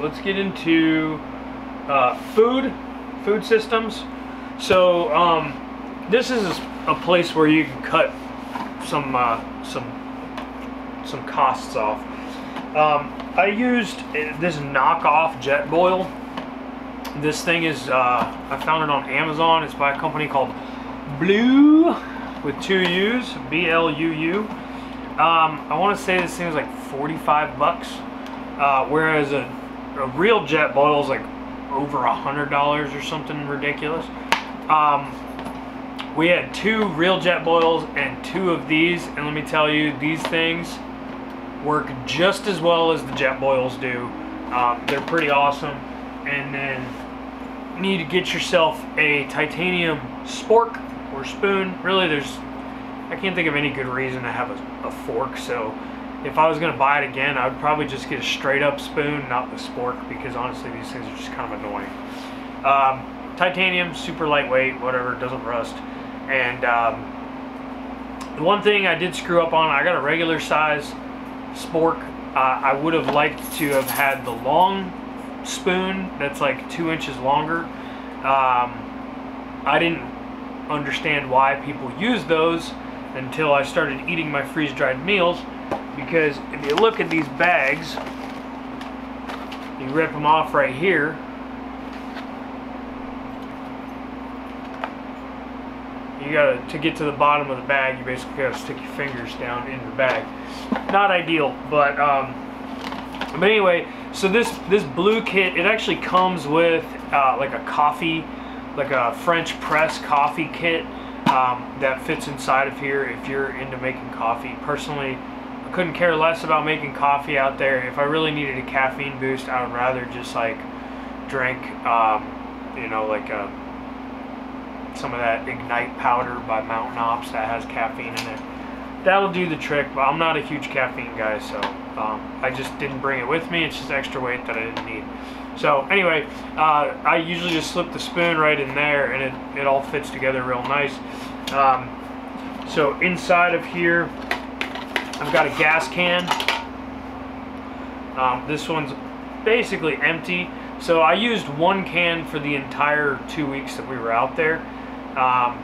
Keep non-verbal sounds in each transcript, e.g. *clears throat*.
let's get into uh, food, food systems. So um, this is a place where you can cut some uh, some some costs off. Um, I used this knockoff Jetboil. This thing is uh, I found it on Amazon. It's by a company called Bluu with two U's, B L U U. Um, I want to say this thing is like 45 bucks, uh, whereas a, a real Jetboil is like over a hundred dollars or something ridiculous. Um, we had two real Jetboils and two of these, and let me tell you, these things work just as well as the Jetboils do. Um, they're pretty awesome. And then you need to get yourself a titanium spork or spoon. Really, there's I can't think of any good reason to have a, a fork. So if I was going to buy it again, I would probably just get a straight up spoon, not the spork, because honestly, these things are just kind of annoying. Um, titanium, super lightweight, whatever, doesn't rust. And um, the one thing I did screw up on, I got a regular size spork. Uh, I would have liked to have had the long spoon that's like two inches longer. Um, I didn't understand why people use those until I started eating my freeze-dried meals because if you look at these bags, you rip them off right here, you gotta to get to the bottom of the bag you basically gotta stick your fingers down in the bag. Not ideal but um, but anyway so this this Bluu kit it actually comes with uh, like a coffee like a French press coffee kit um, that fits inside of here if you're into making coffee. Personally I couldn't care less about making coffee out there if I really needed a caffeine boost I would rather just like drink um, you know like a some of that Ignite powder by Mountain Ops that has caffeine in it. That'll do the trick, but I'm not a huge caffeine guy, so um, I just didn't bring it with me. It's just extra weight that I didn't need. So anyway, uh, I usually just slip the spoon right in there and it, it all fits together real nice. Um, so inside of here, I've got a gas can. Um, this one's basically empty. So I used one can for the entire two weeks that we were out there. Um,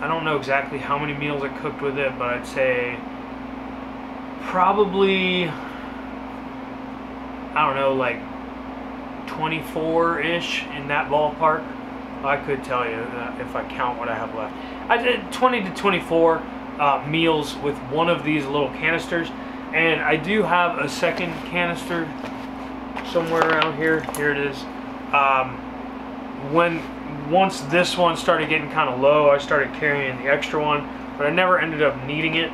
I don't know exactly how many meals I cooked with it, but I'd say probably, I don't know, like 24-ish in that ballpark. I could tell you uh, if I count what I have left. I did 20 to 24 uh, meals with one of these little canisters. And I do have a second canister somewhere around here. Here it is. Um, when once this one started getting kind of low, I started carrying the extra one, but I never ended up needing it,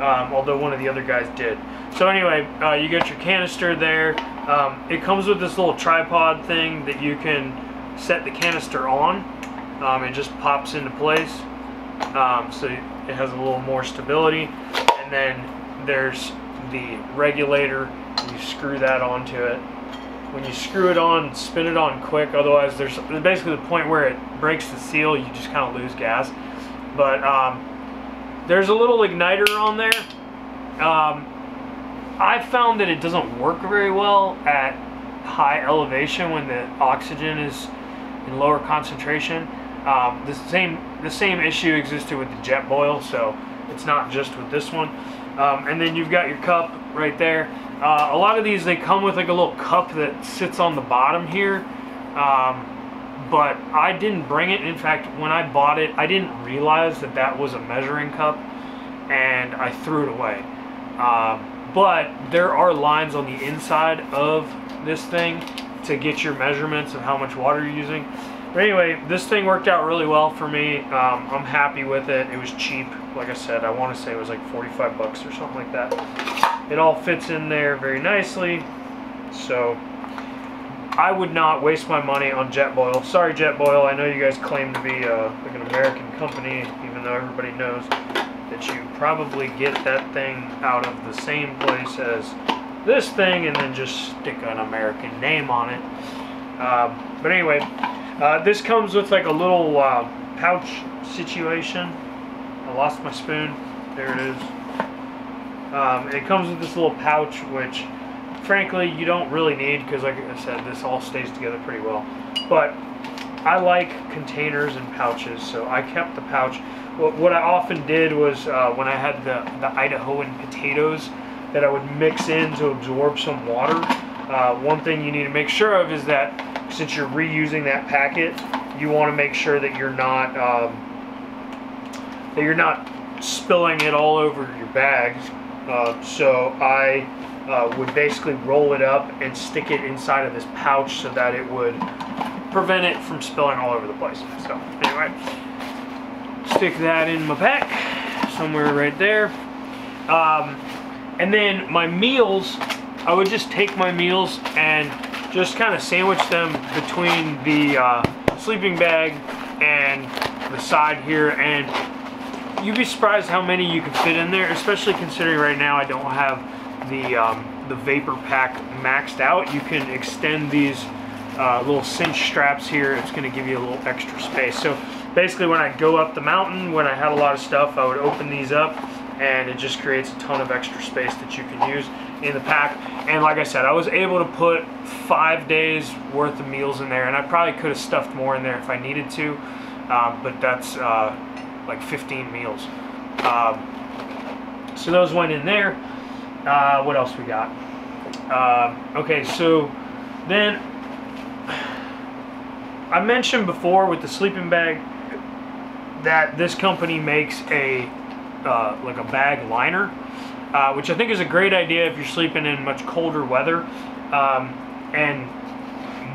um, although one of the other guys did. So anyway, uh, you get your canister there. Um, it comes with this little tripod thing that you can set the canister on. Um, it just pops into place, um, so it has a little more stability. And then there's the regulator, you screw that onto it when you screw it on, spin it on quick. Otherwise, there's basically the point where it breaks the seal. You just kind of lose gas. But um, there's a little igniter on there. Um, I found that it doesn't work very well at high elevation when the oxygen is in lower concentration. Um, the same the same issue existed with the Jetboil, so it's not just with this one. Um, and then you've got your cup right there. Uh, a lot of these, they come with like a little cup that sits on the bottom here. Um, but I didn't bring it. In fact, when I bought it, I didn't realize that that was a measuring cup. And I threw it away. Um, but there are lines on the inside of this thing to get your measurements of how much water you're using. But anyway, this thing worked out really well for me. Um, I'm happy with it. It was cheap. Like I said, I want to say it was like 45 bucks or something like that. It all fits in there very nicely. So I would not waste my money on Jetboil. Sorry, Jetboil. I know you guys claim to be uh, like an American company, even though everybody knows that you probably get that thing out of the same place as this thing and then just stick an American name on it. Um, but anyway, uh, this comes with like a little uh, pouch situation. I lost my spoon. There it is. Um, it comes with this little pouch which frankly, you don't really need because, like I said, this all stays together pretty well. But I like containers and pouches, so I kept the pouch. What, what I often did was uh, when I had the, the Idahoan potatoes that I would mix in to absorb some water. Uh, one thing you need to make sure of is that since you're reusing that packet, you want to make sure that you're not um, that you're not spilling it all over your bags. Uh, so I uh, would basically roll it up and stick it inside of this pouch so that it would prevent it from spilling all over the place. So anyway, stick that in my pack somewhere right there. Um, and then my meals, I would just take my meals and just kind of sandwich them between the uh, sleeping bag and the side here and you'd be surprised how many you can fit in there especially considering right now I don't have the um, the vapor pack maxed out. You can extend these uh, little cinch straps here. It's going to give you a little extra space. So basically when I go up the mountain when I had a lot of stuff I would open these up and it just creates a ton of extra space that you can use in the pack. And like I said, I was able to put five days worth of meals in there, and I probably could have stuffed more in there if I needed to, um, but that's uh, like 15 meals. Um, so those went in there. Uh, what else we got? Uh, okay, so then I mentioned before with the sleeping bag that this company makes a uh, like a bag liner, uh, which I think is a great idea if you're sleeping in much colder weather. Um, and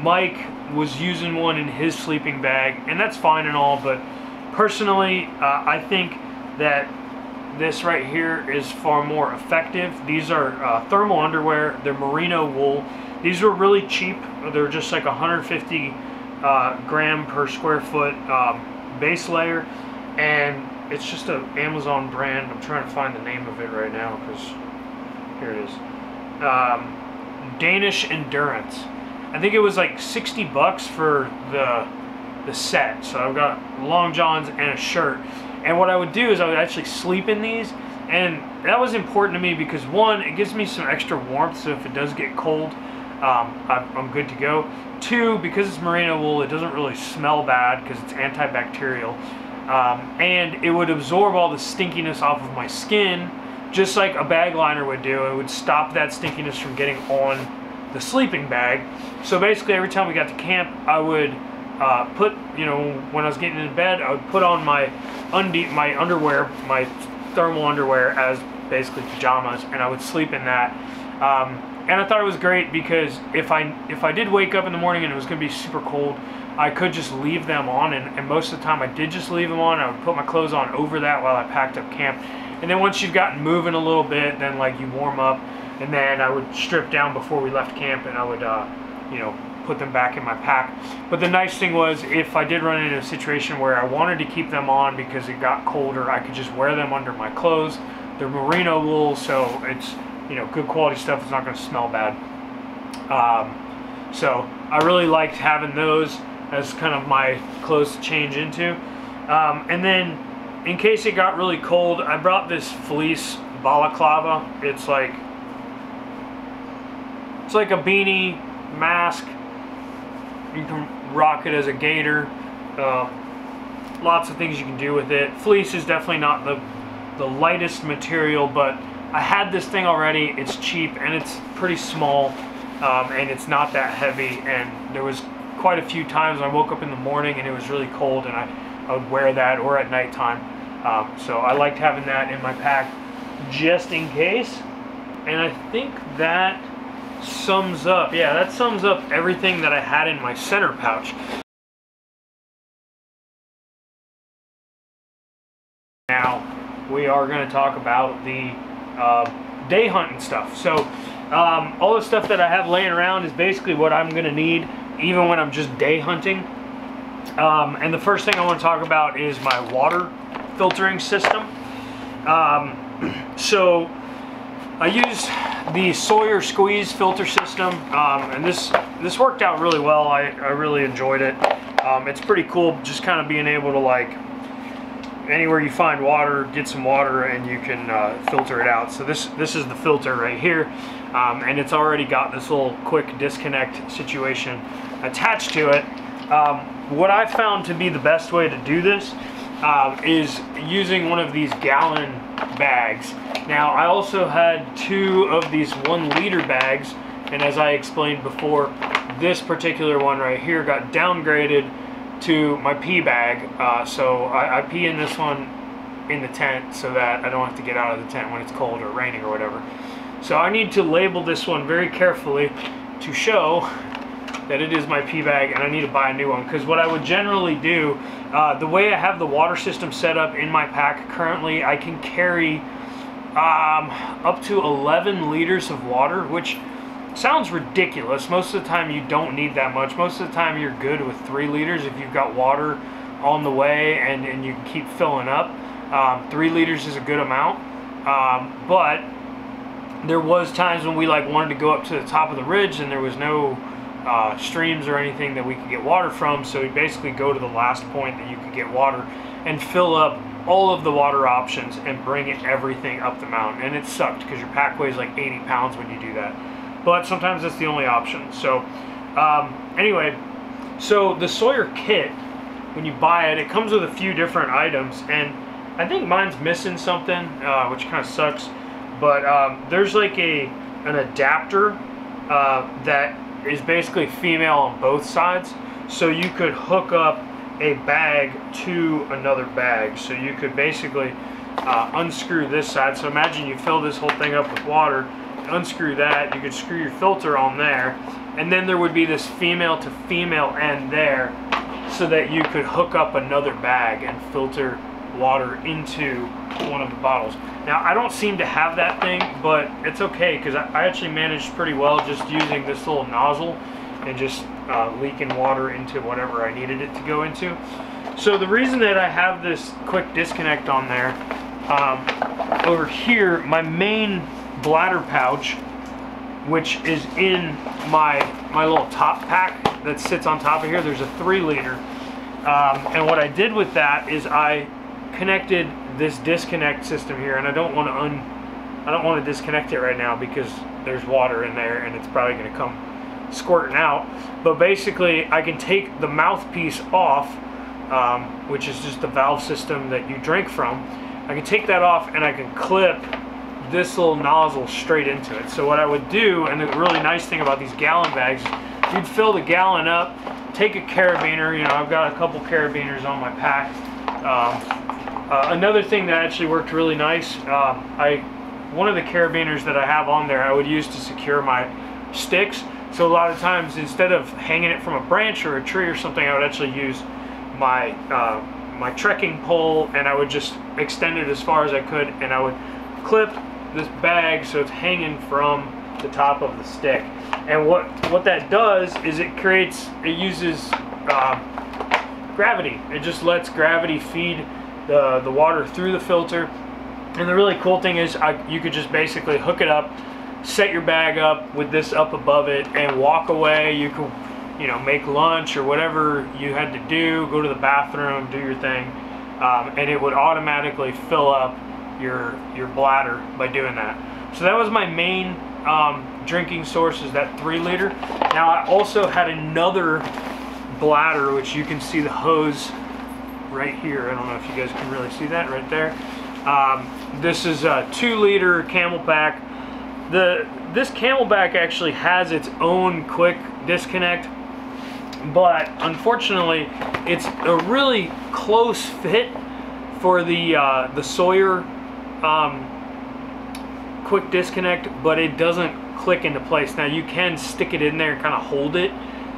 Mike was using one in his sleeping bag, and that's fine and all, but personally, uh, I think that this right here is far more effective. These are uh, thermal underwear. They're merino wool. These were really cheap. They're just like 150 uh, gram per square foot um, base layer, and it's just an Amazon brand. I'm trying to find the name of it right now because here it is. Um, Danish Endurance. I think it was like 60 bucks for the the set. So I've got long johns and a shirt. And what I would do is I would actually sleep in these. And that was important to me because one, it gives me some extra warmth. So if it does get cold, um, I'm good to go. Two, because it's merino wool, it doesn't really smell bad because it's antibacterial. Um, and it would absorb all the stinkiness off of my skin, just like a bag liner would do. It would stop that stinkiness from getting on the sleeping bag. So basically, every time we got to camp, I would uh, put, you know, when I was getting into bed, I would put on my undi my underwear, my thermal underwear as basically pajamas, and I would sleep in that. Um, and I thought it was great because if I if I did wake up in the morning and it was going to be super cold, I could just leave them on, and, and, most of the time I did just leave them on. I would put my clothes on over that while I packed up camp. And then once you've gotten moving a little bit, then like you warm up, and then I would strip down before we left camp, and I would, uh, you know, put them back in my pack. But the nice thing was, if I did run into a situation where I wanted to keep them on because it got colder, I could just wear them under my clothes. They're merino wool, so it's you know good quality stuff. It's not going to smell bad. Um, so I really liked having those as kind of my clothes to change into. Um, and then in case it got really cold, I brought this fleece balaclava. It's like it's like a beanie mask. You can rock it as a gaiter. Uh, lots of things you can do with it. Fleece is definitely not the the lightest material, but I had this thing already. It's cheap and it's pretty small, um, and it's not that heavy. And there was quite a few times. I woke up in the morning and it was really cold, and I, I would wear that or at nighttime. Um, so I liked having that in my pack just in case. And I think that sums up, yeah, that sums up everything that I had in my center pouch. Now, we are going to talk about the uh, day hunting stuff. So, um, all the stuff that I have laying around is basically what I'm going to need even when I'm just day hunting. Um, and the first thing I want to talk about is my water filtering system. Um, *clears throat* so I used the Sawyer squeeze filter system, um, and this this worked out really well. I, I really enjoyed it. Um, it's pretty cool just kind of being able to like, anywhere you find water, get some water and you can uh, filter it out. So this, this is the filter right here. Um, and it's already got this little quick disconnect situation attached to it. Um, what I found to be the best way to do this um, is using one of these gallon bags. Now I also had two of these one liter bags and as I explained before this particular one right here got downgraded to my pee bag uh, so I, I pee in this one in the tent so that I don't have to get out of the tent when it's cold or raining or whatever. So I need to label this one very carefully to show that it is my pee bag and I need to buy a new one because what I would generally do, uh, the way I have the water system set up in my pack currently, I can carry um, up to 11 liters of water, which sounds ridiculous. Most of the time you don't need that much. Most of the time you're good with three liters if you've got water on the way and, and you can keep filling up. Um, three liters is a good amount. Um, but there was times when we like wanted to go up to the top of the ridge and there was no uh, streams or anything that we could get water from so we basically go to the last point that you could get water and fill up all of the water options and bring it everything up the mountain and it sucked because your pack weighs like 80 pounds when you do that but sometimes that's the only option so um, anyway so the Sawyer kit when you buy it it comes with a few different items and I think mine's missing something uh, which kind of sucks but um, there's like a an adapter uh, that is basically female on both sides. So you could hook up a bag to another bag. So you could basically uh, unscrew this side. So imagine you fill this whole thing up with water, unscrew that, you could screw your filter on there, and then there would be this female to female end there so that you could hook up another bag and filter water into one of the bottles. Now I don't seem to have that thing, but it's okay because I, I, actually managed pretty well just using this little nozzle and just uh, leaking water into whatever I needed it to go into. So the reason that I have this quick disconnect on there, um, over here, my main bladder pouch, which is in my, my little top pack that sits on top of here, there's a three liter. Um, and what I did with that is I connected this disconnect system here and I don't want to un I don't want to disconnect it right now because there's water in there and it's probably going to come squirting out. But basically I can take the mouthpiece off um, which is just the valve system that you drink from. I can take that off and I can clip this little nozzle straight into it so what I would do and the really nice thing about these gallon bags you'd fill the gallon up take a carabiner you know I've got a couple carabiners on my pack um, uh, another thing that actually worked really nice, uh, I one of the carabiners that I have on there I would use to secure my sticks. So a lot of times instead of hanging it from a branch or a tree or something, I would actually use my uh, my trekking pole and I would just extend it as far as I could and I would clip this bag so it's hanging from the top of the stick. And what what that does is it creates it uses uh, gravity. It just lets gravity feed the, the water through the filter. And the really cool thing is I, you could just basically hook it up, set your bag up with this up above it and walk away. You could, you know, make lunch or whatever you had to do, go to the bathroom, do your thing. Um, and it would automatically fill up your, your bladder by doing that. So that was my main um, drinking source is that three liter. Now I also had another bladder, which you can see the hose right here. I don't know if you guys can really see that right there. Um, this is a two liter CamelBak. The, this CamelBak actually has its own quick disconnect, but unfortunately it's a really close fit for the, uh, the Sawyer um, quick disconnect, but it doesn't click into place. Now you can stick it in there and kind of hold it,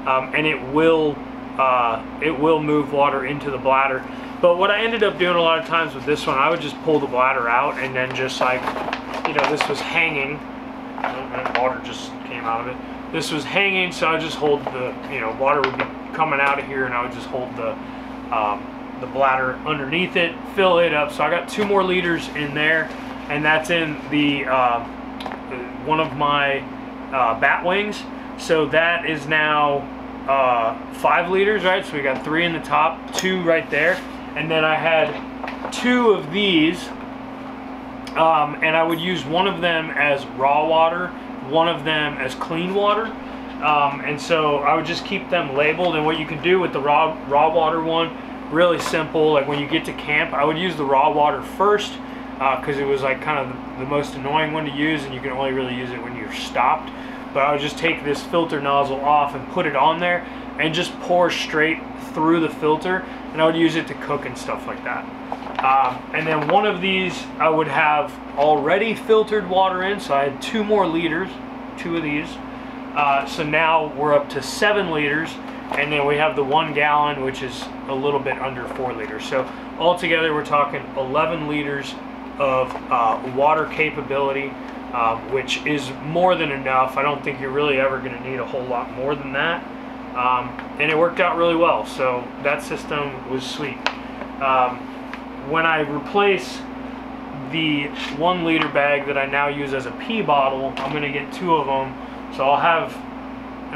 um, and it will uh, it will move water into the bladder. But what I ended up doing a lot of times with this one, I would just pull the bladder out and then just like, you know, this was hanging, water just came out of it. This was hanging, so I just hold the, you know, water would be coming out of here and I would just hold the, um, the bladder underneath it, fill it up. So I got two more liters in there and that's in the, uh, one of my uh, bat wings. So that is now uh, five liters, right? So we got three in the top, two right there. And then I had two of these, um, and I would use one of them as raw water, one of them as clean water. Um, and so I would just keep them labeled. And what you can do with the raw raw water one, really simple. Like when you get to camp, I would use the raw water first because uh, it was like kind of the, most annoying one to use, and you can only really use it when you're stopped. But I would just take this filter nozzle off and put it on there, and just pour straight through the filter, and I would use it to cook and stuff like that. Um, and then one of these I would have already filtered water in, so I had two more liters, two of these. Uh, so now we're up to seven liters, and then we have the one gallon, which is a little bit under four liters. So altogether, we're talking 11 liters of uh, water capability, uh, which is more than enough. I don't think you're really ever going to need a whole lot more than that. Um, and it worked out really well, so that system was sweet. Um, when I replace the one liter bag that I now use as a pee bottle, I'm going to get two of them so I'll have,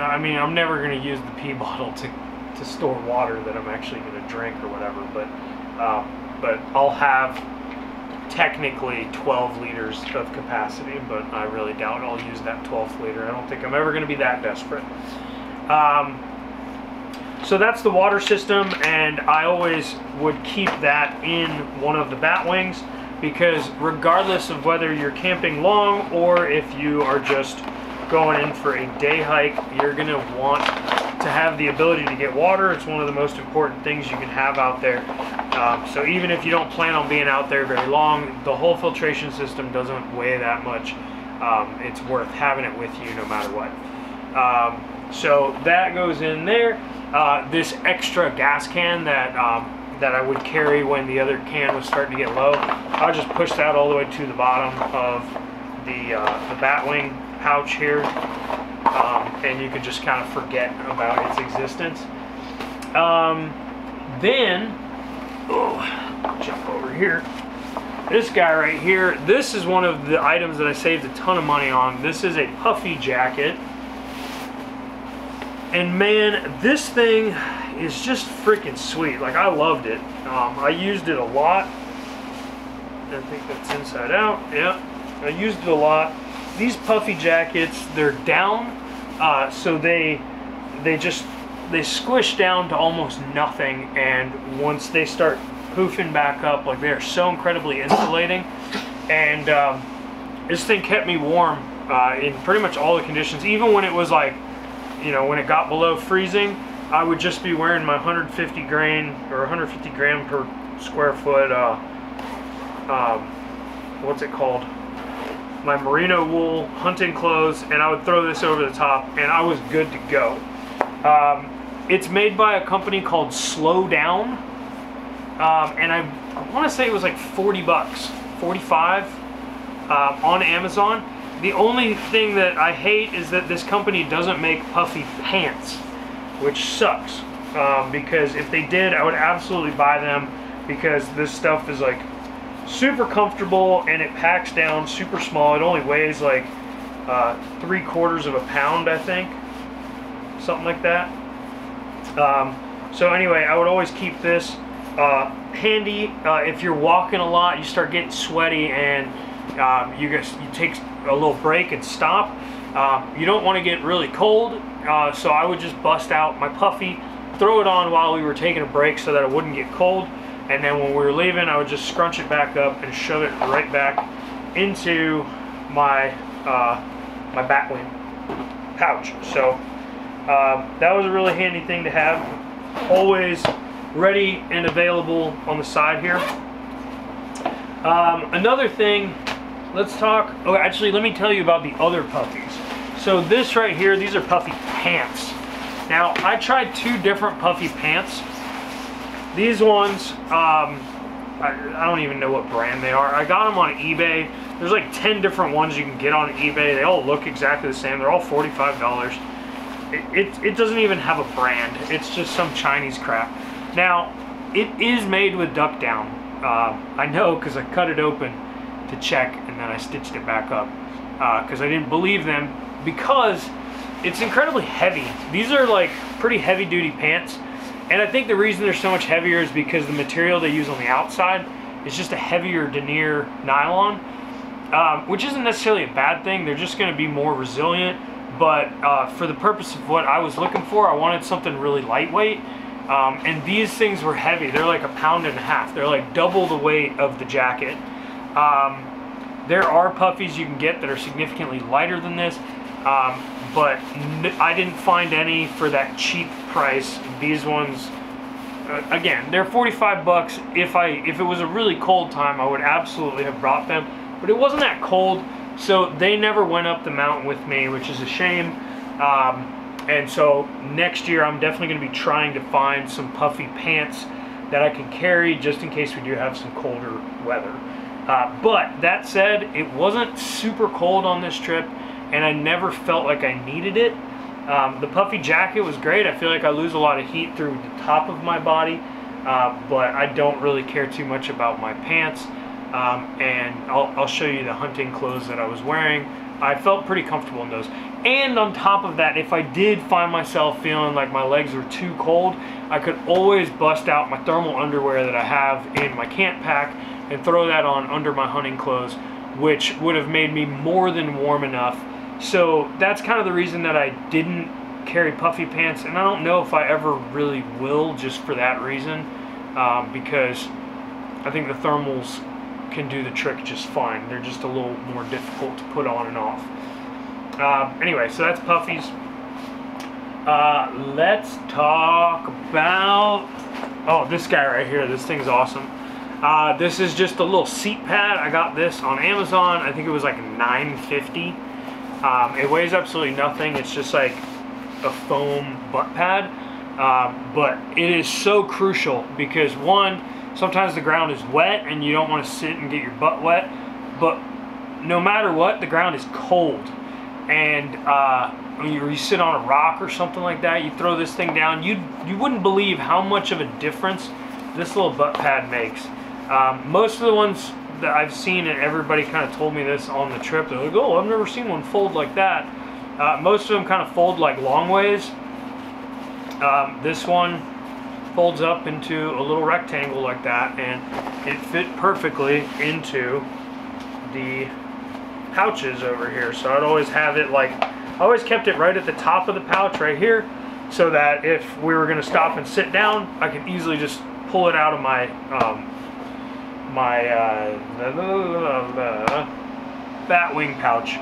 I mean, I'm never going to use the pee *laughs* bottle to, to store water that I'm actually going to drink or whatever, but, um, but I'll have technically 12 liters of capacity, but I really doubt I'll use that 12th liter. I don't think I'm ever going to be that desperate. Um, so that's the water system, and I always would keep that in one of the bat wings because regardless of whether you're camping long or if you are just going in for a day hike, you're going to want to have the ability to get water. It's one of the most important things you can have out there. Um, so even if you don't plan on being out there very long, the whole filtration system doesn't weigh that much. Um, it's worth having it with you no matter what. Um, so that goes in there. Uh, this extra gas can that um, that I would carry when the other can was starting to get low, I'll just push that all the way to the bottom of the uh, the Batwing pouch here um, and you could just kind of forget about its existence. Um, then, oh, jump over here. This guy right here, this is one of the items that I saved a ton of money on. This is a puffy jacket. And man, this thing is just freaking sweet. Like, I loved it. Um, I used it a lot. I think that's inside out. Yeah, I used it a lot these puffy jackets, they're down, uh, so they they just they squish down to almost nothing, and once they start poofing back up, like they are so incredibly insulating, and um, this thing kept me warm uh, in pretty much all the conditions, even when it was like, you know, when it got below freezing, I would just be wearing my 150 grain or 150 gram per square foot. Uh, um, what's it called? My merino wool hunting clothes, and I would throw this over the top, and I was good to go. Um, it's made by a company called Slow Down, um, and I, I want to say it was like 40 bucks, 45 uh, on Amazon. The only thing that I hate is that this company doesn't make puffy pants, which sucks. Um, because if they did, I would absolutely buy them because this stuff is like super comfortable and it packs down super small. It only weighs like uh, three quarters of a pound, I think, something like that. Um, so anyway, I would always keep this uh, handy. Uh, if you're walking a lot, you start getting sweaty and um, you just you take a little break and stop. Uh, you don't want to get really cold, uh, so I would just bust out my puffy, throw it on while we were taking a break so that it wouldn't get cold and then when we were leaving I would just scrunch it back up and shove it right back into my uh, my batwing pouch. So uh, that was a really handy thing to have. Always ready and available on the side here. Um, another thing let's talk oh actually let me tell you about the other puffies so this right here these are puffy pants. Now I tried two different puffy pants these ones, um, I, I, don't even know what brand they are. I got them on eBay. There's like 10 different ones you can get on eBay. They all look exactly the same. They're all $45. It, it, it doesn't even have a brand. It's just some Chinese crap. Now, it is made with duck down. Uh, I know because I cut it open to check and then I stitched it back up because uh, I didn't believe them because it's incredibly heavy. These are like pretty heavy duty pants and I think the reason they're so much heavier is because the material they use on the outside is just a heavier denier nylon, um, which isn't necessarily a bad thing. They're just going to be more resilient. But uh, for the purpose of what I was looking for, I wanted something really lightweight. Um, and these things were heavy. They're like a pound and a half. They're like double the weight of the jacket. Um, there are puffies you can get that are significantly lighter than this, um, but I didn't find any for that cheap price. These ones, uh, again, they're 45 bucks. If I if it was a really cold time, I would absolutely have brought them, but it wasn't that cold, so they never went up the mountain with me, which is a shame. Um, and so next year, I'm definitely going to be trying to find some puffy pants that I can carry just in case we do have some colder weather. Uh, but that said, it wasn't super cold on this trip, and I never felt like I needed it. Um, the puffy jacket was great. I feel like I lose a lot of heat through the top of my body, uh, but I don't really care too much about my pants. Um, and I'll, I'll show you the hunting clothes that I was wearing. I felt pretty comfortable in those. And on top of that, if I did find myself feeling like my legs were too cold, I could always bust out my thermal underwear that I have in my camp pack and throw that on under my hunting clothes, which would have made me more than warm enough. So that's kind of the reason that I didn't carry puffy pants, and I don't know if I ever really will just for that reason, um, because I think the thermals can do the trick just fine. They're just a little more difficult to put on and off. Uh, anyway, so that's puffies. Uh, let's talk about, oh, this guy right here. This thing's awesome. Uh, this is just a little seat pad. I got this on Amazon. I think it was like 950. Um, it weighs absolutely nothing. It's just like a foam butt pad. Uh, but it is so crucial because one, sometimes the ground is wet and you don't want to sit and get your butt wet. But no matter what, the ground is cold. And uh, when you, you sit on a rock or something like that, you throw this thing down, you you wouldn't believe how much of a difference this little butt pad makes. Um, most of the ones that I've seen, and everybody kind of told me this on the trip, they're like, oh, I've never seen one fold like that. Uh, most of them kind of fold like long ways. Um, this one folds up into a little rectangle like that, and it fit perfectly into the pouches over here. So I'd always have it like, I always kept it right at the top of the pouch right here, so that if we were going to stop and sit down, I could easily just pull it out of my um, my uh, bat wing pouch.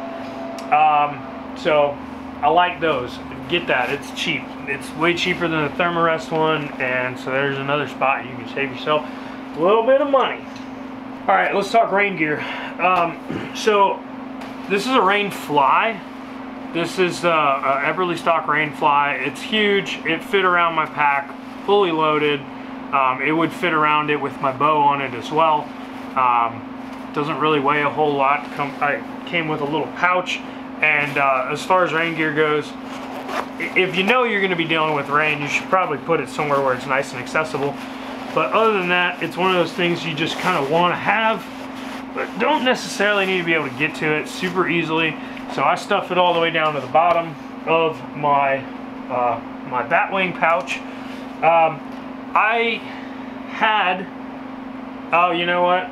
Um, so I like those. Get that. It's cheap. It's way cheaper than the Thermarest one, and so there's another spot you can save yourself a little bit of money. All right, let's talk rain gear. Um, *clears throat* so this is a rain fly. This is uh, a Eberlestock rain fly. It's huge. It fit around my pack, fully loaded. Um, it would fit around it with my bow on it as well. Um, doesn't really weigh a whole lot. Come, I came with a little pouch. And uh, as far as rain gear goes, if you know you're going to be dealing with rain, you should probably put it somewhere where it's nice and accessible. But other than that, it's one of those things you just kind of want to have, but don't necessarily need to be able to get to it super easily. So I stuff it all the way down to the bottom of my uh, my batwing pouch. Um, I had, oh, you know what?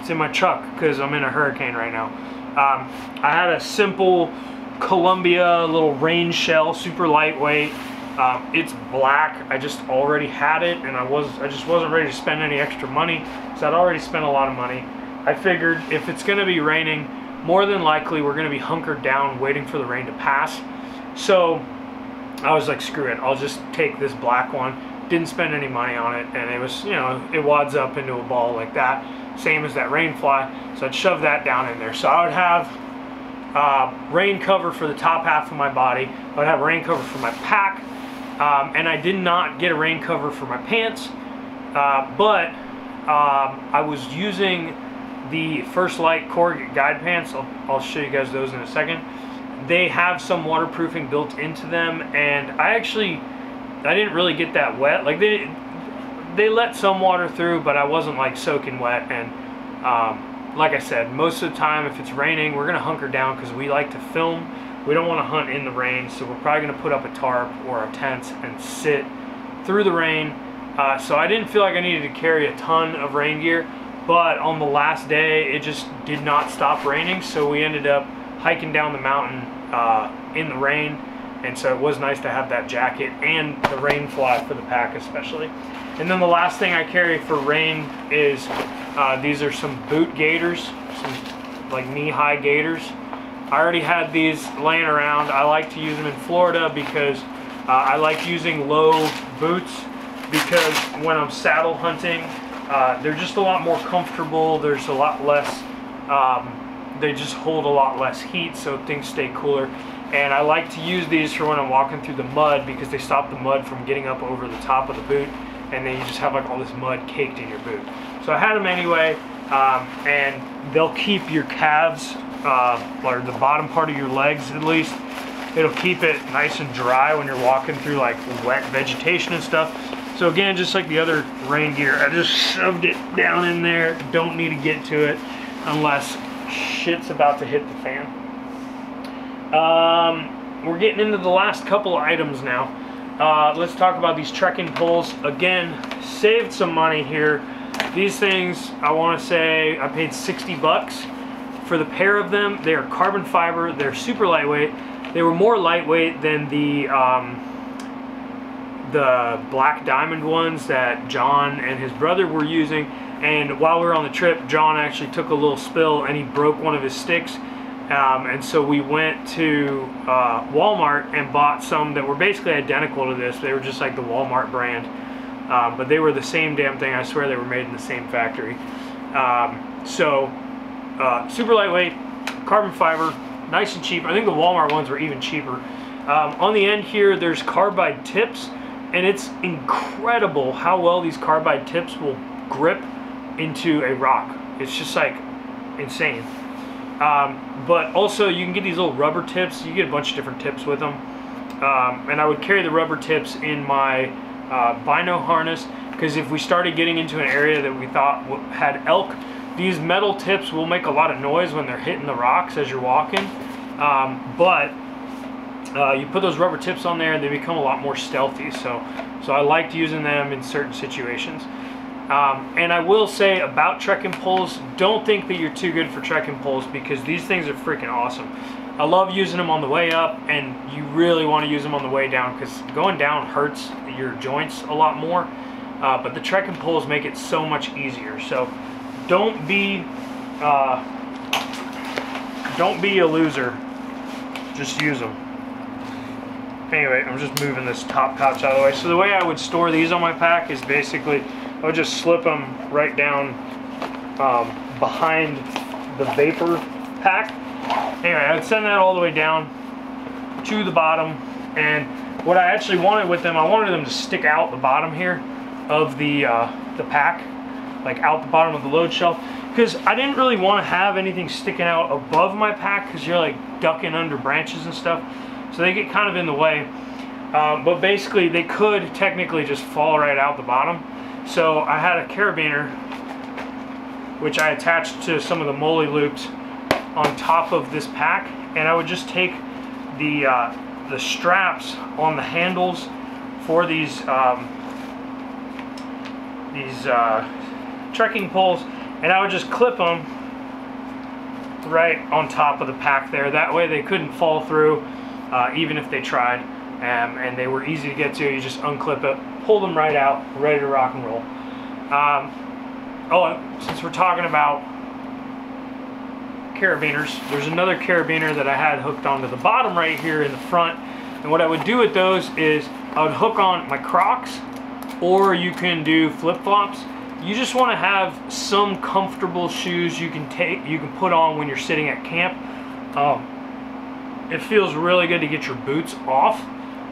It's in my truck because I'm in a hurricane right now. Um, I had a simple Columbia little rain shell, super lightweight. Um, it's black. I just already had it, and I was I just wasn't ready to spend any extra money, so I'd already spent a lot of money. I figured if it's going to be raining, more than likely we're going to be hunkered down waiting for the rain to pass. So I was like, screw it, I'll just take this black one didn't spend any money on it, and it was, you know, it wads up into a ball like that, same as that rain fly. So I'd shove that down in there. So I would have uh, rain cover for the top half of my body. I would have rain cover for my pack, um, and I did not get a rain cover for my pants, uh, but um, I was using the First Lite Core Guide Pants. I'll, I'll show you guys those in a second. They have some waterproofing built into them, and I actually I didn't really get that wet. Like they they let some water through, but I wasn't like soaking wet. And um, like I said, most of the time if it's raining, we're gonna hunker down because we like to film. We don't want to hunt in the rain, so we're probably gonna put up a tarp or a tent and sit through the rain. Uh, so I didn't feel like I needed to carry a ton of rain gear. but on the last day, it just did not stop raining, so we ended up hiking down the mountain uh, in the rain, and so it was nice to have that jacket and the rain fly for the pack especially. And then the last thing I carry for rain is uh, these are some boot gaiters, some like knee-high gaiters. I already had these laying around. I like to use them in Florida because uh, I like using low boots because when I'm saddle hunting, uh, they're just a lot more comfortable. There's a lot less, um, they just hold a lot less heat so things stay cooler. And I like to use these for when I'm walking through the mud because they stop the mud from getting up over the top of the boot and then you just have like all this mud caked in your boot. So I had them anyway um, and they'll keep your calves uh, or the bottom part of your legs at least it'll keep it nice and dry when you're walking through like wet vegetation and stuff. So again just like the other rain gear I just shoved it down in there. Don't need to get to it unless shit's about to hit the fan um, we're getting into the last couple items now uh, let's talk about these trekking poles again saved some money here these things I want to say I paid 60 bucks for the pair of them. They are carbon fiber. They're super lightweight. They were more lightweight than the um, the black diamond ones that John and his brother were using. And while we were on the trip, John actually took a little spill and he broke one of his sticks. Um, and so we went to uh, Walmart and bought some that were basically identical to this. They were just like the Walmart brand. Um, but they were the same damn thing. I swear they were made in the same factory. Um, so uh, super lightweight, carbon fiber, nice and cheap. I think the Walmart ones were even cheaper. Um, on the end here, there's carbide tips, and it's incredible how well these carbide tips will grip into a rock. It's just like insane. Um, but also, you can get these little rubber tips. You get a bunch of different tips with them. Um, and I would carry the rubber tips in my uh, bino harness because if we started getting into an area that we thought had elk, these metal tips will make a lot of noise when they're hitting the rocks as you're walking, um, but uh, you put those rubber tips on there and they become a lot more stealthy. So, so I liked using them in certain situations. Um, and I will say about trekking poles, don't think that you're too good for trekking poles because these things are freaking awesome. I love using them on the way up and you really want to use them on the way down because going down hurts your joints a lot more. Uh, but the trekking poles make it so much easier. So don't be uh, don't be a loser just use them anyway I'm just moving this top pouch out of the way so the way I would store these on my pack is basically I would just slip them right down um, behind the vapor pack. Anyway I would send that all the way down to the bottom and what I actually wanted with them I wanted them to stick out the bottom here of the uh, the pack like out the bottom of the load shelf because I didn't really want to have anything sticking out above my pack because you're like ducking under branches and stuff so they get kind of in the way. Um, but basically they could technically just fall right out the bottom so I had a carabiner which I attached to some of the MOLLE loops on top of this pack and I would just take the uh, the straps on the handles for these um, these uh, trekking poles and I would just clip them right on top of the pack there. That way they couldn't fall through uh, even if they tried um, and they were easy to get to. You just unclip it, pull them right out, ready to rock and roll. Um, oh, since we're talking about carabiners, there's another carabiner that I had hooked onto the bottom right here in the front. And what I would do with those is I would hook on my Crocs or you can do flip-flops you just want to have some comfortable shoes you can take you can put on when you're sitting at camp um, it feels really good to get your boots off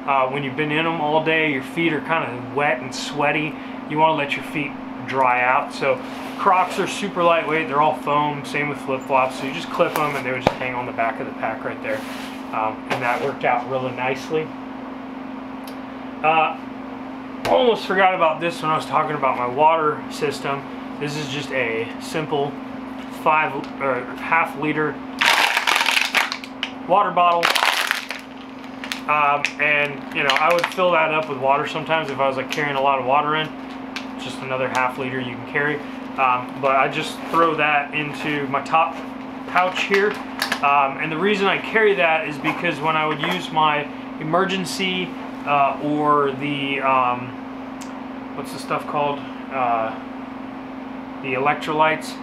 uh, when you've been in them all day your feet are kind of wet and sweaty you want to let your feet dry out so crocs are super lightweight they're all foam same with flip-flops so you just clip them and they would just hang on the back of the pack right there um, and that worked out really nicely uh, almost forgot about this when I was talking about my water system. This is just a simple five or half liter water bottle. Um, and you know, I would fill that up with water sometimes if I was like carrying a lot of water in. Just another half liter you can carry. Um, but I just throw that into my top pouch here. Um, and the reason I carry that is because when I would use my emergency uh, or the, um, what's the stuff called? Uh, the electrolytes.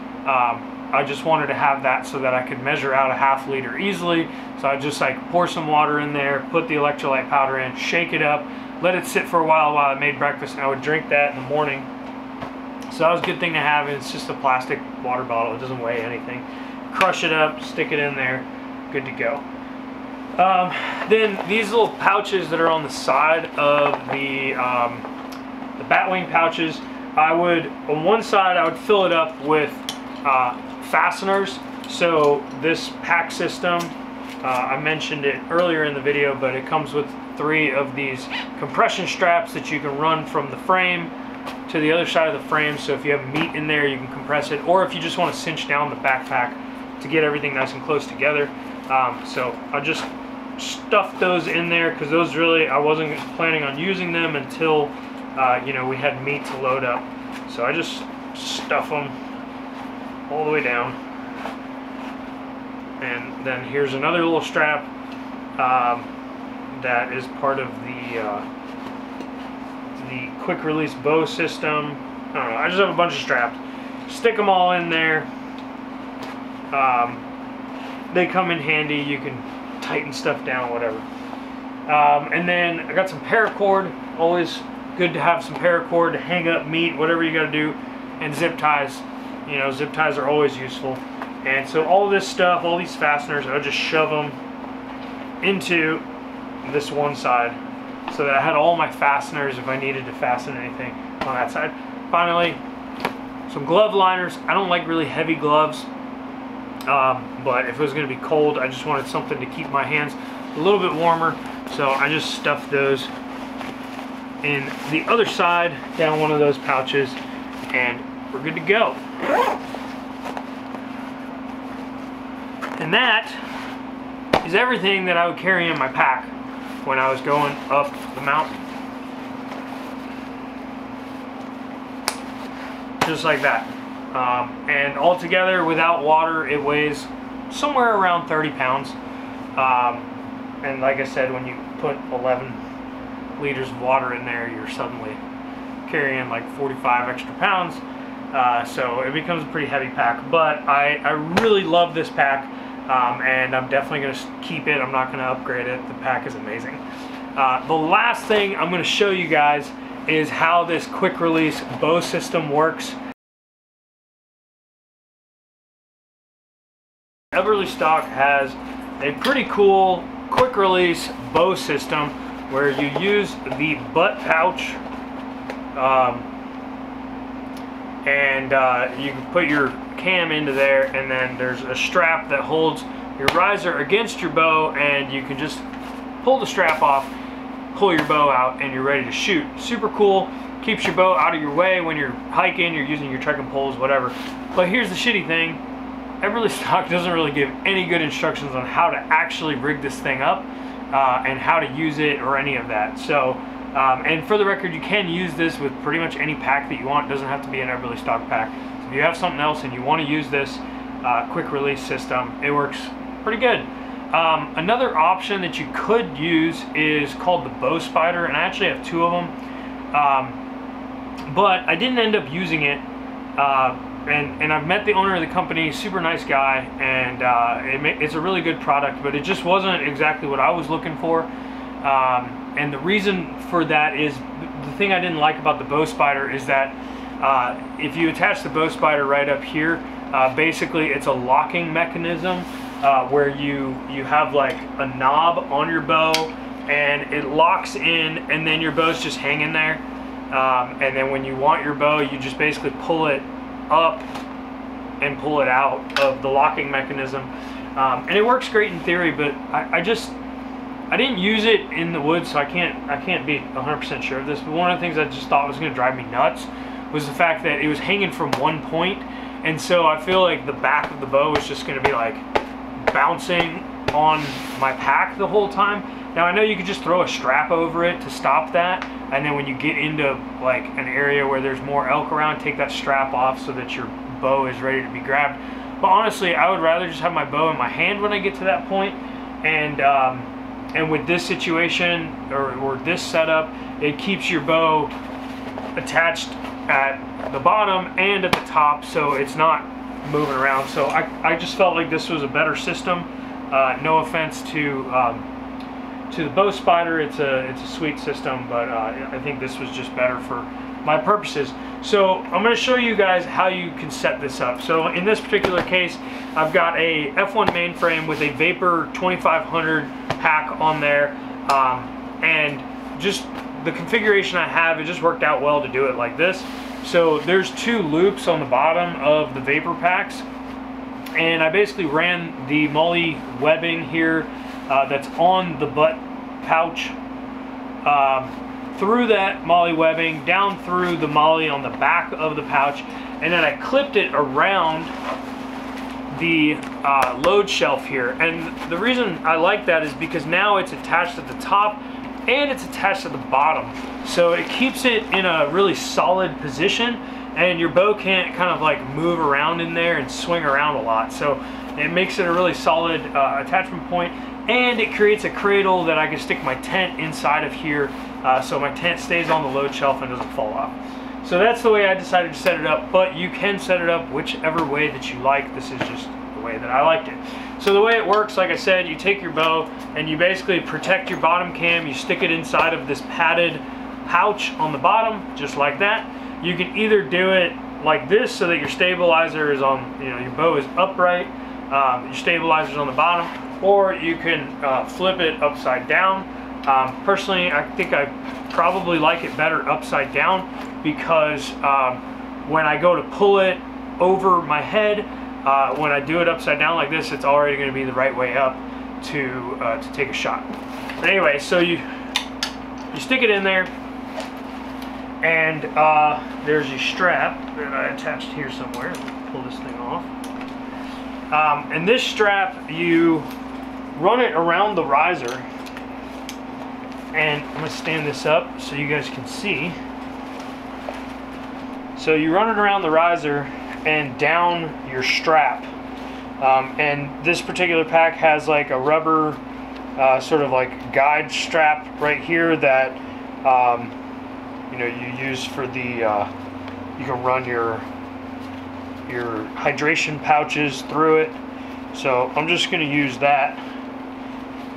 I just wanted to have that so that I could measure out a half liter easily. So I just like pour some water in there, put the electrolyte powder in, shake it up, let it sit for a while while I made breakfast, and I would drink that in the morning. So that was a good thing to have. and It's just a plastic water bottle. It doesn't weigh anything. Crush it up, stick it in there, good to go. Um, then these little pouches that are on the side of the, um, the Batwing pouches, I would, on one side, I would fill it up with uh, fasteners. So this pack system, uh, I mentioned it earlier in the video, but it comes with three of these compression straps that you can run from the frame to the other side of the frame. So if you have meat in there, you can compress it. Or if you just want to cinch down the backpack to get everything nice and close together. Um, so I just stuffed those in there because those really, I wasn't planning on using them until uh, you know, we had meat to load up. So I just stuff them all the way down. And then here's another little strap um, that is part of the uh, the quick release bow system. I don't know. I just have a bunch of straps. Stick them all in there. Um, they come in handy. You can tighten stuff down, whatever. Um, and then I got some paracord. Always good to have some paracord to hang up meat, whatever you got to do, and zip ties. You know, zip ties are always useful. And so all this stuff, all these fasteners, I'll just shove them into this one side so that I had all my fasteners if I needed to fasten anything on that side. Finally, some glove liners. I don't like really heavy gloves, um, but if it was going to be cold, I just wanted something to keep my hands a little bit warmer. So I just stuffed those in the other side down one of those pouches and we're good to go. And that is everything that I would carry in my pack when I was going up the mountain. Just like that. Um, and altogether, without water, it weighs somewhere around 30 pounds. Um, and like I said, when you put 11 liters of water in there, you're suddenly carrying like 45 extra pounds. Uh, so it becomes a pretty heavy pack. But I, I really love this pack, um, and I'm definitely going to keep it. I'm not going to upgrade it. The pack is amazing. Uh, the last thing I'm going to show you guys is how this quick release bow system works. Eberlestock has a pretty cool quick release bow system where you use the butt pouch um, and uh, you can put your cam into there and then there's a strap that holds your riser against your bow and you can just pull the strap off pull your bow out and you're ready to shoot. Super cool. Keeps your bow out of your way when you're hiking you're using your trekking poles whatever. But here's the shitty thing. Everly *laughs* Stock doesn't really give any good instructions on how to actually rig this thing up uh, and how to use it or any of that. So, um, and for the record, you can use this with pretty much any pack that you want. It doesn't have to be an Eberlestock pack. So if you have something else and you want to use this uh, quick release system, it works pretty good. Um, another option that you could use is called the Bow Spider, and I actually have two of them. Um, but I didn't end up using it. Uh, and, and I've met the owner of the company, super nice guy, and uh, it, it's a really good product, but it just wasn't exactly what I was looking for. Um, and the reason for that is the thing I didn't like about the bow spider is that uh, if you attach the bow spider right up here, uh, basically it's a locking mechanism uh, where you you have like a knob on your bow and it locks in, and then your bow's just hanging there. Um, and then when you want your bow, you just basically pull it up and pull it out of the locking mechanism. Um, and it works great in theory, but I, I, just, I didn't use it in the woods, so I can't, I can't be 100% sure of this. But one of the things I just thought was going to drive me nuts was the fact that it was hanging from one point, and so I feel like the back of the bow is just going to be like bouncing on my pack the whole time. Now I know you could just throw a strap over it to stop that, and then when you get into like an area where there's more elk around, take that strap off so that your bow is ready to be grabbed. But honestly, I would rather just have my bow in my hand when I get to that point, and um, and with this situation or, or this setup, it keeps your bow attached at the bottom and at the top, so it's not moving around. So I, I just felt like this was a better system. Uh, no offense to um, to the Bow Spider, it's a it's a sweet system, but uh, I think this was just better for my purposes. So I'm going to show you guys how you can set this up. So in this particular case, I've got a F1 mainframe with a Vapor 2500 pack on there, um, and just the configuration I have, it just worked out well to do it like this. So there's two loops on the bottom of the Vapor packs, and I basically ran the MOLLE webbing here uh, that's on the butt pouch um, through that MOLLE webbing down through the MOLLE on the back of the pouch and then I clipped it around the uh, load shelf here. And the reason I like that is because now it's attached at the top and it's attached at the bottom. So it keeps it in a really solid position and your bow can't kind of like move around in there and swing around a lot. So it makes it a really solid uh, attachment point and it creates a cradle that I can stick my tent inside of here uh, so my tent stays on the load shelf and doesn't fall off. So that's the way I decided to set it up, but you can set it up whichever way that you like. This is just the way that I liked it. So the way it works, like I said, you take your bow and you basically protect your bottom cam, you stick it inside of this padded pouch on the bottom, just like that. You can either do it like this so that your stabilizer is on, you know, your bow is upright, um, your stabilizer is on the bottom, or you can uh, flip it upside down. Um, personally, I think I probably like it better upside down because um, when I go to pull it over my head, uh, when I do it upside down like this, it's already going to be the right way up to uh, to take a shot. But anyway, so you you stick it in there, and uh, there's a strap that I attached here somewhere. Pull this thing off. Um, and this strap, you run it around the riser and I'm going to stand this up so you guys can see. So you run it around the riser and down your strap. Um, and this particular pack has like a rubber uh, sort of like guide strap right here that um, you know you use for the uh, you can run your your hydration pouches through it. So I'm just going to use that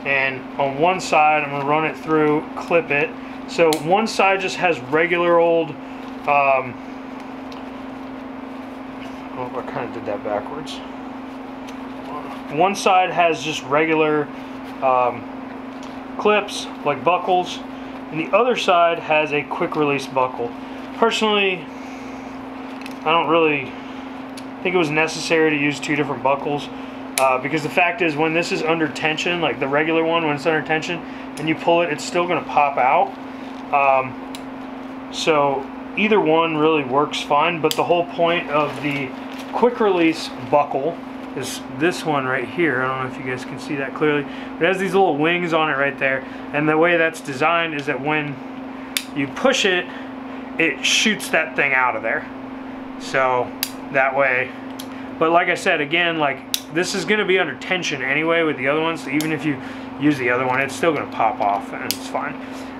and on one side I'm going to run it through clip it. So one side just has regular old um, oh I kind of did that backwards. One side has just regular um, clips like buckles and the other side has a quick release buckle. Personally I don't really think it was necessary to use two different buckles uh, because the fact is, when this is under tension, like the regular one, when it's under tension, and you pull it, it's still going to pop out. Um, so either one really works fine, but the whole point of the quick release buckle is this one right here. I don't know if you guys can see that clearly. It has these little wings on it right there. And the way that's designed is that when you push it, it shoots that thing out of there. So that way, but like I said, again, like this is going to be under tension anyway with the other ones. So even if you use the other one, it's still going to pop off and it's fine.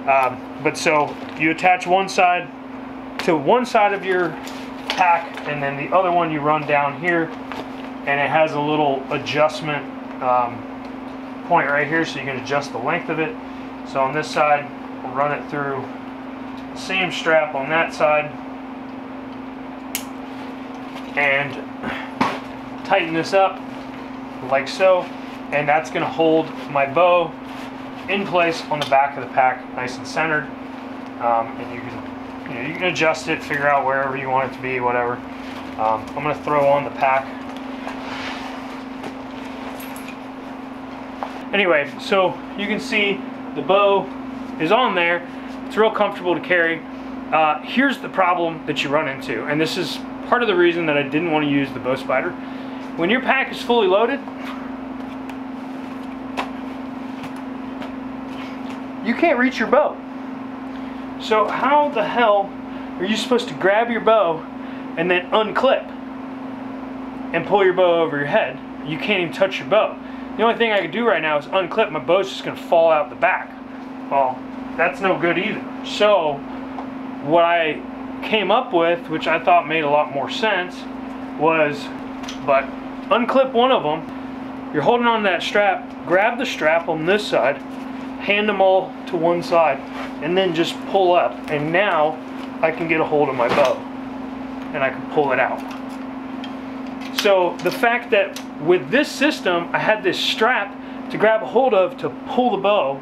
Um, but so you attach one side to one side of your pack and then the other one you run down here and it has a little adjustment um, point right here so you can adjust the length of it. So on this side, we'll run it through the same strap on that side and tighten this up like so, and that's going to hold my bow in place on the back of the pack, nice and centered. Um, and you can, you know, you can adjust it, figure out wherever you want it to be, whatever. Um, I'm going to throw on the pack. Anyway, so you can see the bow is on there. It's real comfortable to carry. Uh, here's the problem that you run into, and this is part of the reason that I didn't want to use the bow spider when your pack is fully loaded, you can't reach your bow. So how the hell are you supposed to grab your bow and then unclip and pull your bow over your head? You can't even touch your bow. The only thing I could do right now is unclip. My bow's just going to fall out the back. Well, that's no good either. So what I came up with, which I thought made a lot more sense, was, but unclip one of them. You're holding on that strap. Grab the strap on this side, hand them all to one side, and then just pull up. And now I can get a hold of my bow, and I can pull it out. So the fact that with this system, I had this strap to grab a hold of to pull the bow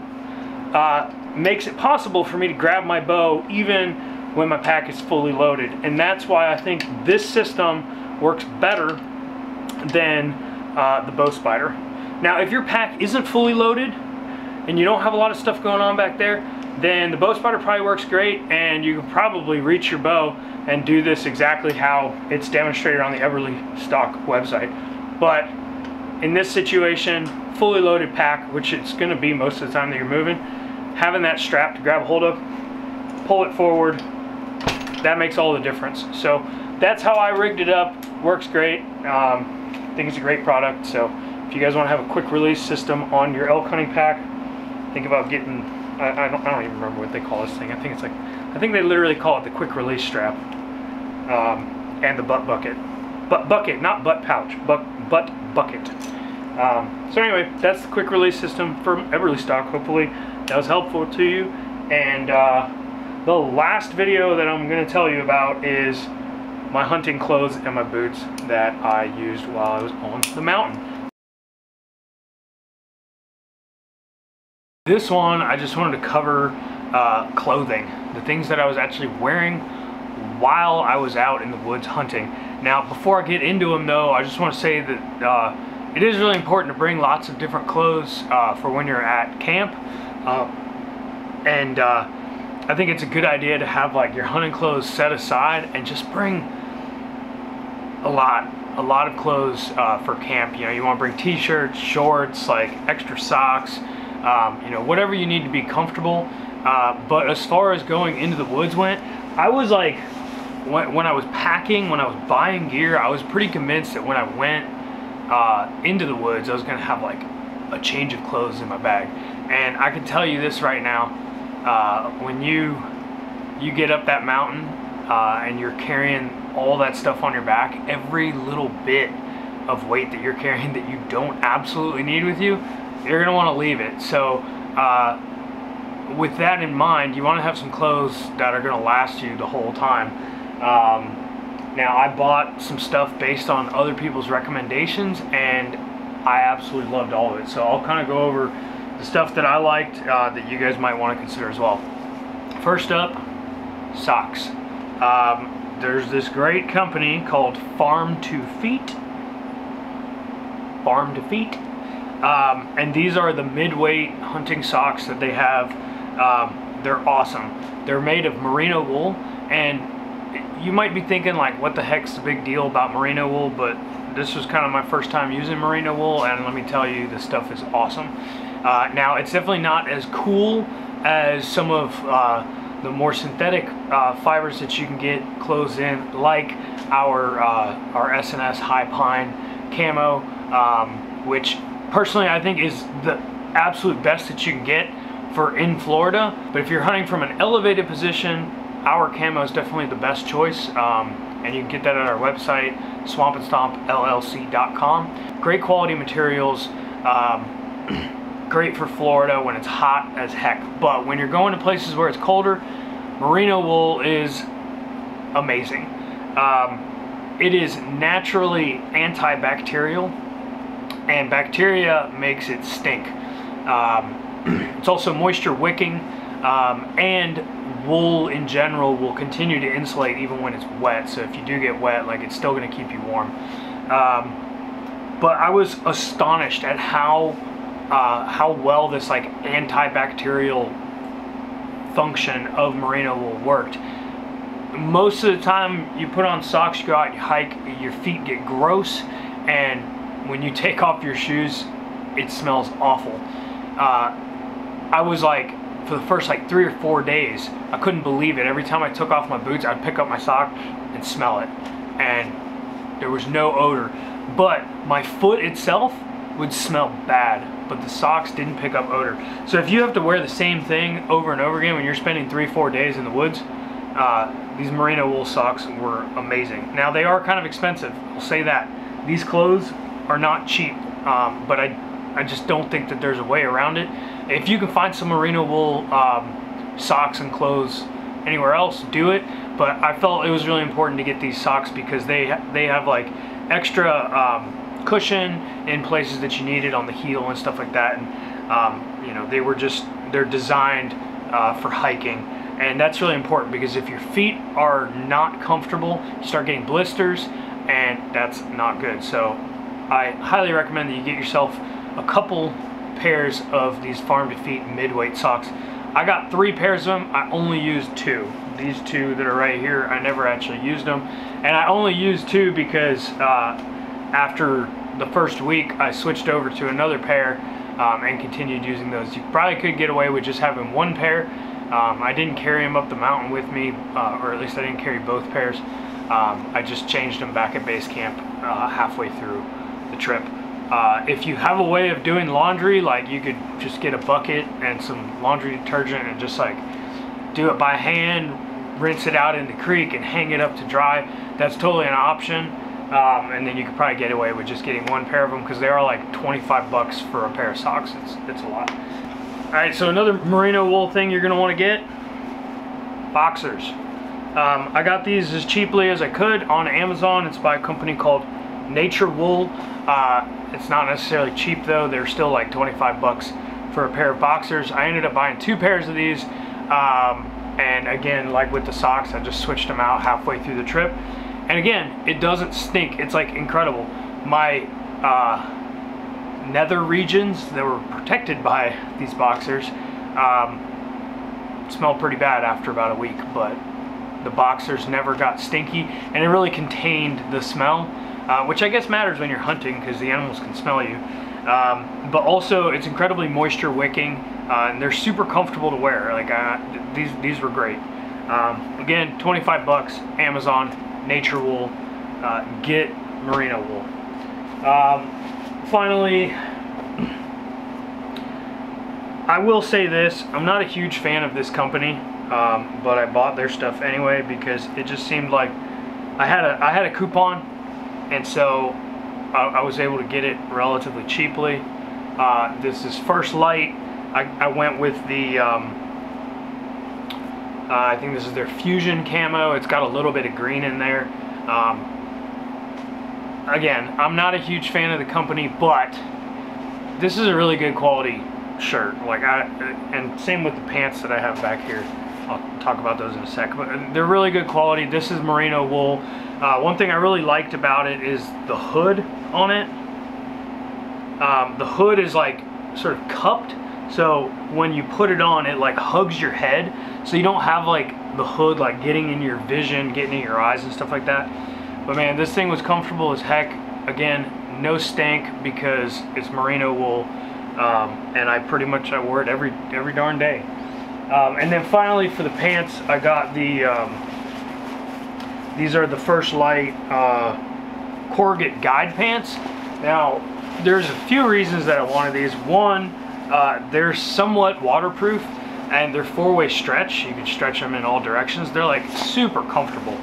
uh, makes it possible for me to grab my bow even when my pack is fully loaded. And that's why I think this system works better than uh, the Bow Spider. Now, if your pack isn't fully loaded and you don't have a lot of stuff going on back there, then the Bow Spider probably works great and you can probably reach your bow and do this exactly how it's demonstrated on the Eberlestock website. But in this situation, fully loaded pack, which it's going to be most of the time that you're moving, having that strap to grab a hold of, pull it forward, that makes all the difference. So that's how I rigged it up. Works great. Um, think it's a great product. So if you guys want to have a quick release system on your elk hunting pack, think about getting, I, I, don't, I don't even remember what they call this thing. I think it's like, I think they literally call it the quick release strap um, and the butt bucket. Butt bucket, not butt pouch, but butt bucket. Um, so anyway, that's the quick release system from Eberlestock. Hopefully that was helpful to you. And uh, the last video that I'm going to tell you about is my hunting clothes and my boots that I used while I was on the mountain. This one, I just wanted to cover uh, clothing, the things that I was actually wearing while I was out in the woods hunting. Now, before I get into them though, I just want to say that uh, it is really important to bring lots of different clothes uh, for when you're at camp. Uh, and uh, I think it's a good idea to have like your hunting clothes set aside and just bring a lot, a lot of clothes uh, for camp. You know, you want to bring t-shirts, shorts, like extra socks, um, you know, whatever you need to be comfortable. Uh, but as far as going into the woods went, I was like, when, when I was packing, when I was buying gear, I was pretty convinced that when I went uh, into the woods, I was gonna have like a change of clothes in my bag. And I can tell you this right now, uh, when you you get up that mountain uh, and you're carrying all that stuff on your back, every little bit of weight that you're carrying *laughs* that you don't absolutely need with you, you're gonna want to leave it. So uh, with that in mind, you want to have some clothes that are gonna last you the whole time. Um, now I bought some stuff based on other people's recommendations and I absolutely loved all of it. So I'll kind of go over the stuff that I liked uh, that you guys might want to consider as well. First up, socks. Um, there's this great company called Farm to Feet. Farm to Feet. Um, and these are the mid-weight hunting socks that they have. Um, they're awesome. They're made of merino wool and you might be thinking like what the heck's the big deal about merino wool but this was kind of my first time using merino wool and let me tell you this stuff is awesome uh, now it's definitely not as cool as some of uh, the more synthetic uh, fibers that you can get clothes in like our uh, our SNS high pine camo um, which personally I think is the absolute best that you can get for in Florida but if you're hunting from an elevated position our camo is definitely the best choice. Um, and you can get that at our website, swampnstompllc.com. Great quality materials, um, *clears throat* great for Florida when it's hot as heck. But when you're going to places where it's colder, merino wool is amazing. Um, it is naturally antibacterial, and bacteria makes it stink. Um, *clears throat* it's also moisture wicking, um, and wool in general will continue to insulate even when it's wet. So if you do get wet, like it's still going to keep you warm. Um, but I was astonished at how uh, how well this like antibacterial function of merino wool worked. Most of the time, you put on socks, you go out, you hike, your feet get gross, and when you *laughs* take off your shoes, it smells awful. Uh, I was like for the first like three or four days, I couldn't believe it. Every time I took off my boots, I'd pick up my sock and smell it. And there was no odor. But my foot itself would smell bad, but the socks didn't pick up odor. So if you have to wear the same thing over and over again when you're spending three, four days in the woods, uh, these merino wool socks were amazing. Now they are kind of expensive, I'll say that. These clothes are not cheap, um, but I, I just don't think that there's a way around it. If you can find some merino wool um, socks and clothes anywhere else, do it. But I felt it was really important to get these socks because they they have like extra um, cushion in places that you need it on the heel and stuff like that. And um, you know they were just they're designed uh, for hiking. And that's really important because if your feet are not comfortable you start getting blisters and that's not good. So I highly recommend that you get yourself a couple pairs of these farm to feet mid-weight socks. I got three pairs of them I only used two. These two that are right here I never actually used them and I only used two because uh, after the first week I switched over to another pair um, and continued using those you probably could get away with just having one pair um, I didn't carry them up the mountain with me, uh, or at least I didn't carry both pairs. Um, I just changed them back at base camp uh, halfway through the trip. Uh, if you have a way of doing laundry, like you could just get a bucket and some laundry detergent and just like do it by hand, rinse it out in the creek and hang it up to dry, that's totally an option. Um, and then you could probably get away with just getting one pair of them because they are like 25 bucks for a pair of socks. It's, it's a lot. All right, so another merino wool thing you're gonna wanna get, boxers. Um, I got these as cheaply as I could on Amazon. It's by a company called Nature Wool. Uh, it's not necessarily cheap though. They're still like 25 bucks for a pair of boxers. I ended up buying two pairs of these. Um, and again, like with the socks, I just switched them out halfway through the trip. And again, it doesn't stink. It's like incredible. My uh, nether regions that were protected by these boxers um, smelled pretty bad after about a week, but the boxers never got stinky and it really contained the smell, uh, which I guess matters when you're hunting because the animals can smell you. Um, but also it's incredibly moisture wicking uh, and they're super comfortable to wear. Like uh, these, these were great. Um, again, 25 bucks, Amazon, Nature Wool, uh, get merino wool. Um, finally, I will say this, I'm not a huge fan of this company, um, but I bought their stuff anyway because it just seemed like I had a, I had a coupon and so I, I was able to get it relatively cheaply. Uh, this is First Lite. I, I went with the, um, uh, I think this is their Fusion camo. It's got a little bit of green in there. Um, again, I'm not a huge fan of the company, but this is a really good quality shirt. Like I, and same with the pants that I have back here. I'll talk about those in a sec, but they're really good quality. This is merino wool. Uh, one thing I really liked about it is the hood on it. Um, the hood is like sort of cupped, so when you put it on, it like hugs your head, so you don't have like the hood like getting in your vision, getting in your eyes and stuff like that. But man, this thing was comfortable as heck. Again, no stank because it's merino wool. Um, and I pretty much I wore it every every darn day. Um, and then finally for the pants, I got the um, these are the First Lite uh, guide pants. Now there's a few reasons that I wanted these. One, uh, they're somewhat waterproof and they're four-way stretch. You can stretch them in all directions. They're like super comfortable.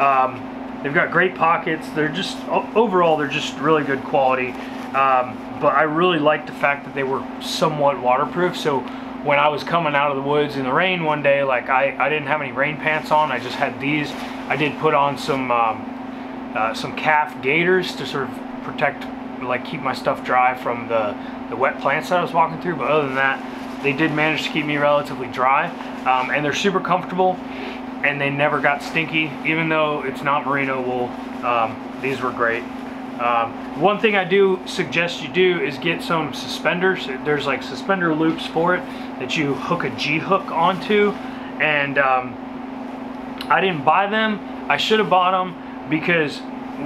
Um, They've got great pockets. They're just, overall, they're just really good quality. Um, but I really liked the fact that they were somewhat waterproof. So when I was coming out of the woods in the rain one day, like I, I didn't have any rain pants on. I just had these. I did put on some, um, uh, some calf gaiters to sort of protect, like keep my stuff dry from the, the wet plants that I was walking through. But other than that, they did manage to keep me relatively dry. Um, and they're super comfortable and they never got stinky, even though it's not merino wool. Um, these were great. Um, one thing I do suggest you do is get some suspenders. There's like suspender loops for it that you hook a G-hook onto. And um, I didn't buy them. I should have bought them because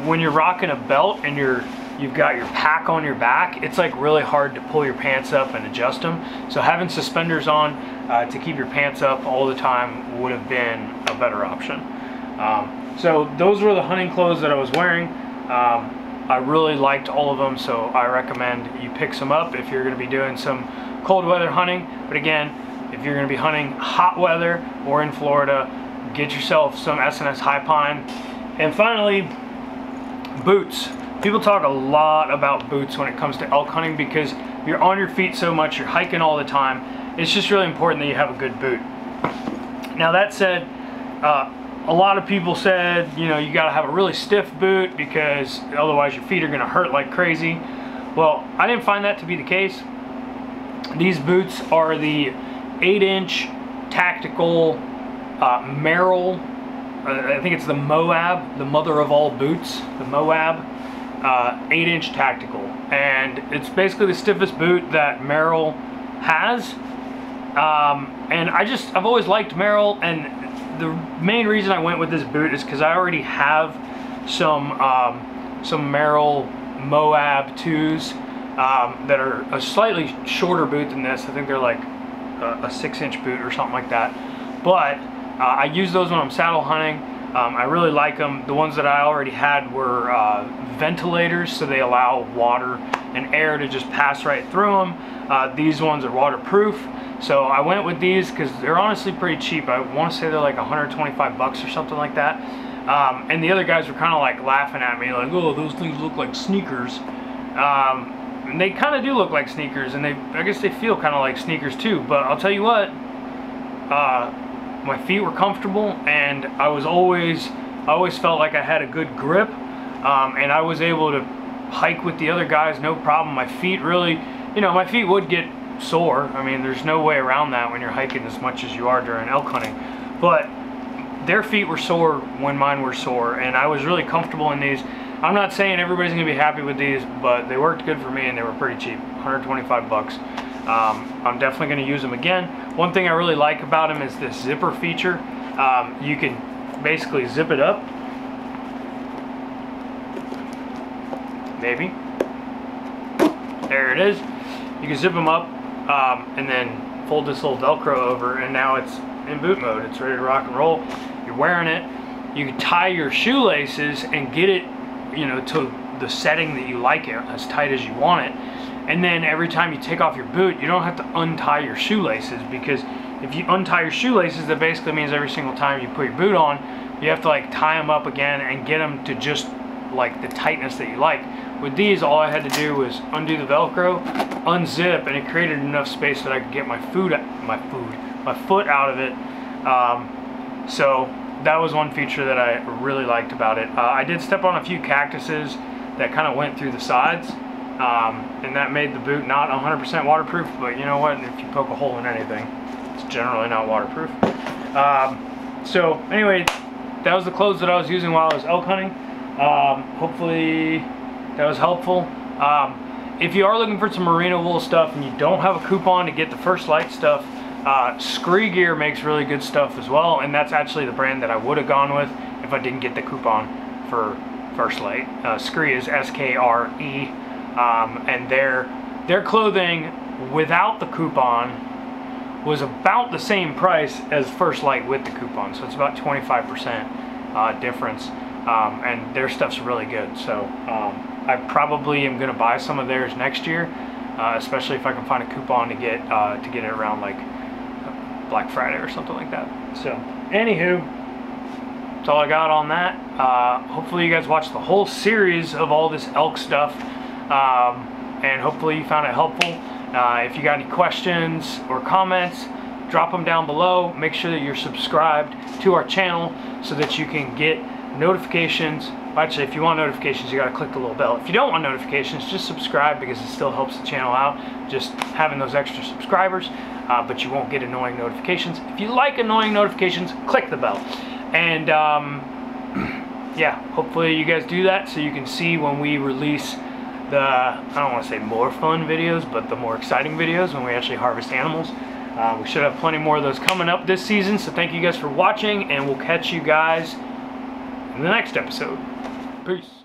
when you're rocking a belt and you're you've got your pack on your back, it's like really hard to pull your pants up and adjust them. So having suspenders on uh, to keep your pants up all the time would have been a better option. Um, so those were the hunting clothes that I was wearing. Um, I really liked all of them, so I recommend you pick some up if you're going to be doing some cold weather hunting. But again, if you're going to be hunting hot weather or in Florida, get yourself some SNS High Pine. And finally, boots. People talk a lot about boots when it comes to elk hunting because you're on your feet so much, you're hiking all the time. It's just really important that you have a good boot. Now that said, uh, a lot of people said, you know, you got to have a really stiff boot because otherwise your feet are going to hurt like crazy. Well, I didn't find that to be the case. These boots are the 8-inch tactical uh, Merrell. Uh, I think it's the Moab, the mother of all boots, the Moab 8-inch uh, tactical. And it's basically the stiffest boot that Merrell has. Um, and I just, I've always liked Merrell and the main reason I went with this boot is because I already have some um, some Merrell Moab 2s um, that are a slightly shorter boot than this. I think they're like a, a six inch boot or something like that. But uh, I use those when I'm saddle hunting. Um, I really like them. The ones that I already had were uh, ventilators, so they allow water and air to just pass right through them. Uh, these ones are waterproof. So I went with these because they're honestly pretty cheap. I want to say they're like 125 bucks or something like that. Um, and the other guys were kind of like laughing at me like, oh, those things look like sneakers. Um, and they kind of do look like sneakers and they, I guess they feel kind of like sneakers too. But I'll tell you what, uh, my feet were comfortable and I was always, I always felt like I had a good grip. Um, and I was able to hike with the other guys no problem. My feet really, you know, my feet would get sore. I mean, there's no way around that when you're hiking as much as you are during elk hunting. But their feet were sore when mine were sore, and I was really comfortable in these. I'm not saying everybody's gonna be happy with these, but they worked good for me and they were pretty cheap, 125 bucks. Um, I'm definitely gonna use them again. One thing I really like about them is this zipper feature. Um, you can basically zip it up. Maybe. There it is. You can zip them up um, and then fold this little Velcro over and now it's in boot mode. It's ready to rock and roll. You're wearing it. You can tie your shoelaces and get it, you know, to the setting that you like it, as tight as you want it. And then every time you take off your boot, you don't have to untie your shoelaces because if you untie your shoelaces, that basically means every single time you put your boot on, you have to like tie them up again and get them to just like the tightness that you like. With these, all I had to do was undo the Velcro, unzip, and it created enough space that I could get my food, my food, my foot out of it. Um, so that was one feature that I really liked about it. Uh, I did step on a few cactuses that kind of went through the sides, um, and that made the boot not 100% waterproof, but you know what, if you poke a hole in anything, it's generally not waterproof. Um, so anyway, that was the clothes that I was using while I was elk hunting. Um, hopefully that was helpful. Um, if you are looking for some merino wool stuff and you don't have a coupon to get the First Lite stuff, uh, Skre Gear makes really good stuff as well, and that's actually the brand that I would have gone with if I didn't get the coupon for First Lite. Uh, Skre is S-K-R-E, um, and their their clothing without the coupon was about the same price as First Lite with the coupon, so it's about 25% uh, difference, um, and their stuff's really good. So. Um, I probably am going to buy some of theirs next year, uh, especially if I can find a coupon to get uh, to get it around like Black Friday or something like that. So, anywho, that's all I got on that. Uh, hopefully, you guys watched the whole series of all this elk stuff, um, and hopefully, you found it helpful. Uh, if you got any questions or comments, drop them down below. Make sure that you're subscribed to our channel so that you can get notifications Actually, if you want notifications, you got to click the little bell. If you don't want notifications, just subscribe because it still helps the channel out, just having those extra subscribers, uh, but you won't get annoying notifications. If you like annoying notifications, click the bell. And um, *clears throat* yeah, hopefully you guys do that so you can see when we release the, I don't want to say more fun videos, but the more exciting videos when we actually harvest animals. Uh, we should have plenty more of those coming up this season, so thank you guys for watching, and we'll catch you guys in the next episode. Peace.